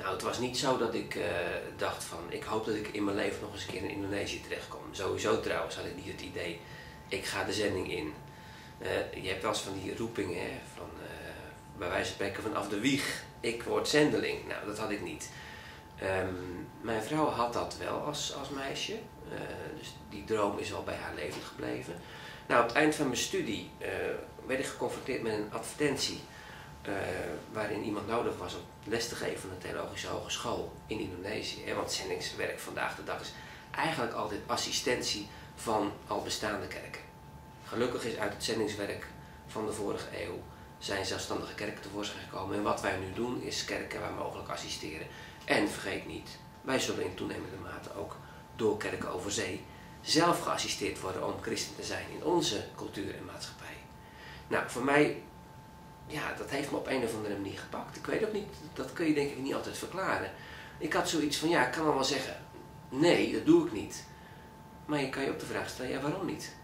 Nou, het was niet zo dat ik eh, dacht van, ik hoop dat ik in mijn leven nog eens een keer in Indonesië terechtkom. Sowieso trouwens had ik niet het idee, ik ga de zending in. Eh, je hebt wel eens van die roepingen, hè, van, uh, bij wijze van spreken vanaf de wieg, ik word zendeling. Nou, dat had ik niet. Ehm, mijn vrouw had dat wel als, als meisje, dus die droom is al bij haar levend gebleven. Nou, op het eind van mijn studie werd ik geconfronteerd met een advertentie uh, waarin iemand nodig was om les te geven van een theologische hogeschool in Indonesië. Want zendingswerk vandaag de dag is eigenlijk altijd assistentie van al bestaande kerken. Gelukkig is uit het zendingswerk van de vorige eeuw zijn zelfstandige kerken tevoorschijn gekomen. En wat wij nu doen is kerken waar mogelijk assisteren. En vergeet niet, wij zullen in toenemende mate ook door kerken over zee zelf geassisteerd worden om christen te zijn in onze cultuur en maatschappij. Nou, voor mij ja, dat heeft me op een of andere manier gepakt. Ik weet ook niet, dat kun je denk ik niet altijd verklaren. Ik had zoiets van, ja, ik kan wel zeggen, nee, dat doe ik niet. Maar je kan je ook de vraag stellen, ja, waarom niet?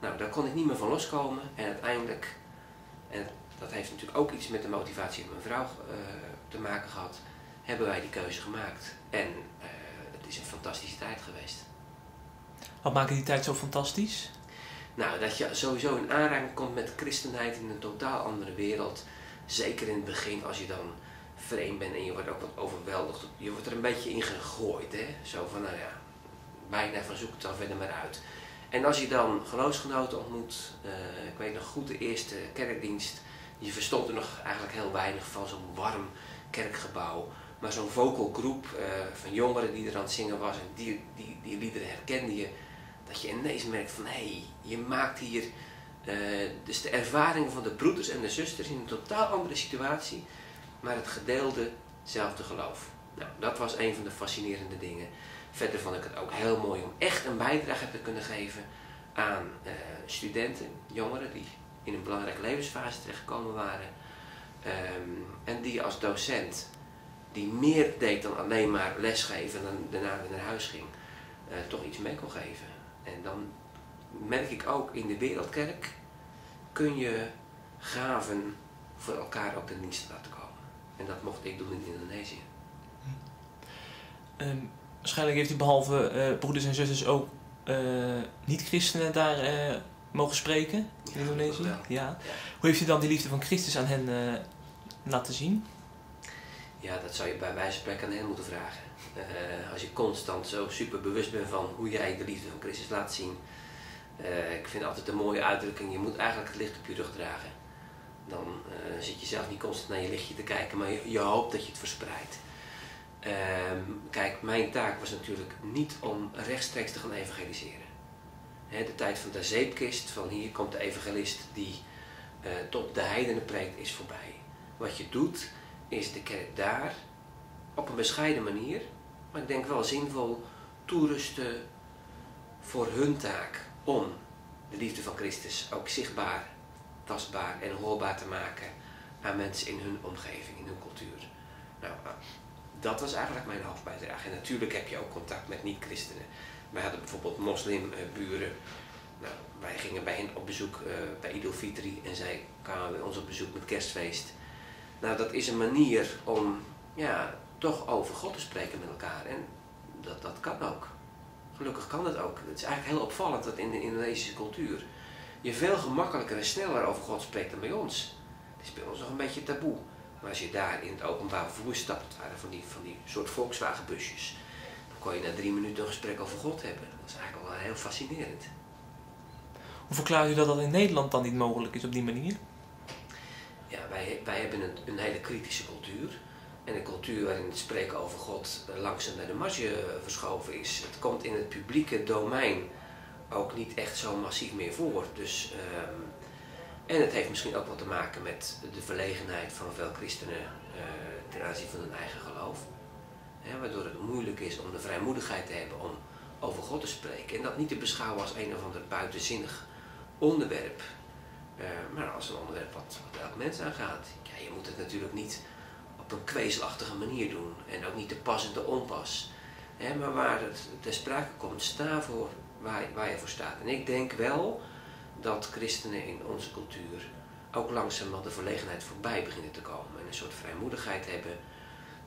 Nou, daar kon ik niet meer van loskomen en uiteindelijk, en dat heeft natuurlijk ook iets met de motivatie van mijn vrouw uh, te maken gehad, hebben wij die keuze gemaakt. En uh, het is een fantastische tijd geweest. Wat maakt die tijd zo fantastisch? Nou, dat je sowieso in aanraking komt met christenheid in een totaal andere wereld. Zeker in het begin als je dan vreemd bent en je wordt ook wat overweldigd. Je wordt er een beetje in gegooid. Hè? Zo van, nou ja, bijna van zoek het dan verder maar uit. En als je dan geloofsgenoten ontmoet, uh, ik weet nog goed de eerste kerkdienst. Je verstond er nog eigenlijk heel weinig van zo'n warm kerkgebouw. Maar zo'n vocal groep uh, van jongeren die er aan het zingen was en die, die, die liederen herkende je dat je ineens merkt van hé, hey, je maakt hier uh, dus de ervaringen van de broeders en de zusters in een totaal andere situatie, maar het gedeelde zelfde geloof. Nou, dat was een van de fascinerende dingen. Verder vond ik het ook heel mooi om echt een bijdrage te kunnen geven aan uh, studenten, jongeren die in een belangrijke levensfase terechtgekomen waren. Um, en die als docent, die meer deed dan alleen maar lesgeven en daarna weer naar huis ging, uh, toch iets mee kon geven. En dan merk ik ook in de wereldkerk kun je gaven voor elkaar ook ten dienste laten komen. En dat mocht ik doen in Indonesië. Um, waarschijnlijk heeft u behalve uh, broeders en zusters ook uh, niet-christenen daar uh, mogen spreken in ja, Indonesië. Ja. ja. Hoe heeft u dan die liefde van Christus aan hen laten zien? Ja, dat zou je bij wijze van spreken aan hen moeten vragen. Uh, als je constant zo super bewust bent van hoe jij de liefde van Christus laat zien. Uh, ik vind altijd een mooie uitdrukking, je moet eigenlijk het licht op je rug dragen. Dan uh, zit je zelf niet constant naar je lichtje te kijken, maar je, je hoopt dat je het verspreidt. Ehm, kijk, mijn taak was natuurlijk niet om rechtstreeks te gaan evangeliseren. De tijd van de zeepkist, van hier komt de evangelist die tot de heidenen preekt, is voorbij. Wat je doet, is de kerk daar op een bescheiden manier, maar ik denk wel zinvol, toerusten voor hun taak om de liefde van Christus ook zichtbaar, tastbaar en hoorbaar te maken aan mensen in hun omgeving, in hun cultuur. Nou, eh, dat was eigenlijk mijn hoofdbijdrage. En natuurlijk heb je ook contact met niet-christenen. Wij hadden bijvoorbeeld moslimburen. Nou, wij gingen bij hen op bezoek uh, bij Idul Fitri en zij kwamen bij ons op bezoek met kerstfeest. Nou, dat is een manier om ja, toch over God te spreken met elkaar. En dat, dat kan ook. Gelukkig kan het ook. Het is eigenlijk heel opvallend dat in de Indonesische cultuur je veel gemakkelijker en sneller over God spreekt dan bij ons. Het is bij ons nog een beetje taboe. Maar als je daar in het openbaar vervoer stapt, waren van die, van die soort Volkswagen busjes, dan kon je na drie minuten een gesprek over God hebben. Dat is eigenlijk wel heel fascinerend. Hoe verklaart u dat dat in Nederland dan niet mogelijk is op die manier? Wij, wij hebben een, een hele kritische cultuur. En een cultuur waarin het spreken over God langzaam naar de marge verschoven is. Het komt in het publieke domein ook niet echt zo massief meer voor. Dus, um, en het heeft misschien ook wat te maken met de verlegenheid van veel christenen uh, ten aanzien van hun eigen geloof. waardoor het moeilijk is om de vrijmoedigheid te hebben om over God te spreken. En dat niet te beschouwen als een of ander buitenzinnig onderwerp. Uh, maar als een onderwerp wat, wat elk mens aangaat. Ja, je moet het natuurlijk niet op een kwezelachtige manier doen. En ook niet te pas en te onpas. maar waar het ter sprake komt, sta voor waar, waar je voor staat. En ik denk wel dat christenen in onze cultuur ook langzaam de verlegenheid voorbij beginnen te komen. En een soort vrijmoedigheid hebben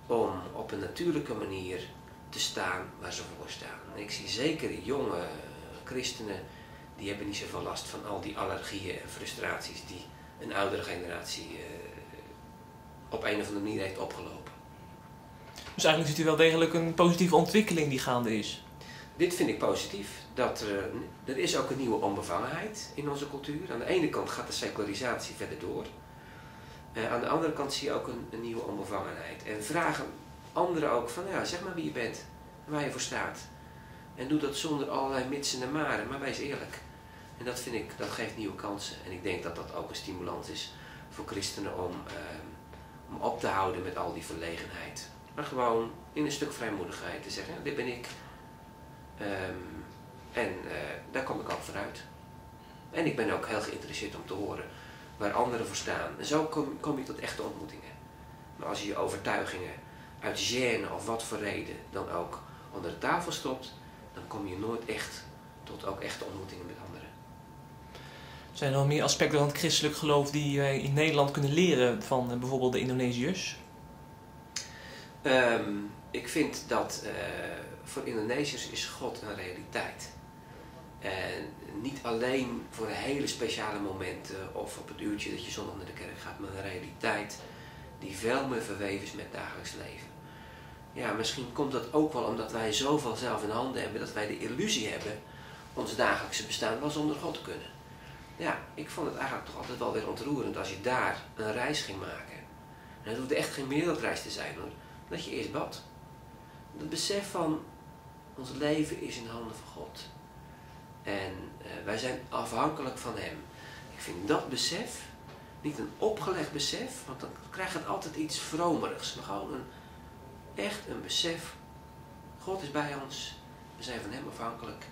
om op een natuurlijke manier te staan waar ze voor staan. En ik zie zeker jonge christenen, die hebben niet zoveel last van al die allergieën en frustraties die een oudere generatie uh, op een of andere manier heeft opgelopen. Dus eigenlijk ziet u wel degelijk een positieve ontwikkeling die gaande is. Dit vind ik positief. Dat er, er is ook een nieuwe onbevangenheid in onze cultuur. Aan de ene kant gaat de secularisatie verder door. Uh, aan de andere kant zie je ook een, een, nieuwe onbevangenheid. En vragen anderen ook van, ja, zeg maar wie je bent en waar je voor staat. En doe dat zonder allerlei mitsen en maren, maar wees eerlijk. En dat vind ik, dat geeft nieuwe kansen. En ik denk dat dat ook een stimulans is voor christenen om, uh, om op te houden met al die verlegenheid. Maar gewoon in een stuk vrijmoedigheid te zeggen, dit ben ik. Um, en uh, daar kom ik ook vooruit. En ik ben ook heel geïnteresseerd om te horen waar anderen voor staan. En zo kom, kom je tot echte ontmoetingen. Maar als je je overtuigingen uit gêne of wat voor reden dan ook onder de tafel stopt, dan kom je nooit echt tot ook echte ontmoetingen met anderen. Zijn er nog meer aspecten van het christelijk geloof die wij in Nederland kunnen leren van uh, bijvoorbeeld de Indonesiërs? Um, ik vind dat uh, voor Indonesiërs is God een realiteit. En niet alleen voor hele speciale momenten of op het uurtje dat je zondag naar de kerk gaat, maar een realiteit die veel meer verweven is met dagelijks leven. Ja, misschien komt dat ook wel omdat wij zoveel zelf in handen hebben dat wij de illusie hebben ons dagelijkse bestaan wel zonder God te kunnen. Ja, ik vond het eigenlijk toch altijd wel weer ontroerend als je daar een reis ging maken. En het hoefde echt geen wereldreis te zijn hoor, dat je eerst bad. Het besef van ons leven is in handen van God. En uh, wij zijn afhankelijk van Hem. Ik vind dat besef niet een opgelegd besef, want dan krijgt het altijd iets vromerigs. Maar gewoon een, echt een besef. God is bij ons. We zijn van Hem afhankelijk.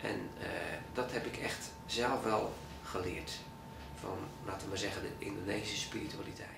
En uh, dat heb ik echt zelf wel geleerd. Van, laten we maar zeggen, de Indonesische spiritualiteit.